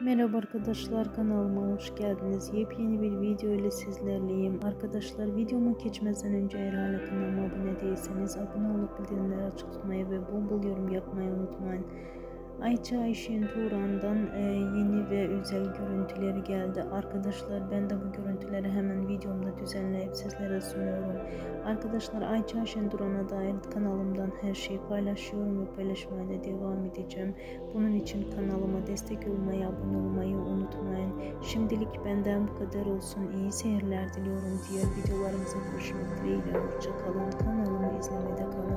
Merhaba arkadaşlar kanalıma hoş geldiniz. Yepyeni bir video ile sizlerleyim. Arkadaşlar videoma geçmeden önce eğer hala kanalıma abone değilseniz abone olup bildirimleri açık ve bol bol yorum yapmayı unutmayın. Ayça Ayşen Turan'dan e, yeni ve özel görüntüleri geldi. Arkadaşlar ben de bu görüntüleri hemen düzenleyip sizlere sunuyorum. Arkadaşlar Ayça Ayşen Turan'a dair kanalımdan her şeyi paylaşıyorum ve paylaşmaya devam edeceğim. Bunun için kanalıma destek olmayı, abone olmayı unutmayın. Şimdilik benden bu kadar olsun. İyi seyirler diliyorum. Diğer videolarımıza görüşmek dileğiyle. Hoşçakalın. Kanalımı izlemede kalın.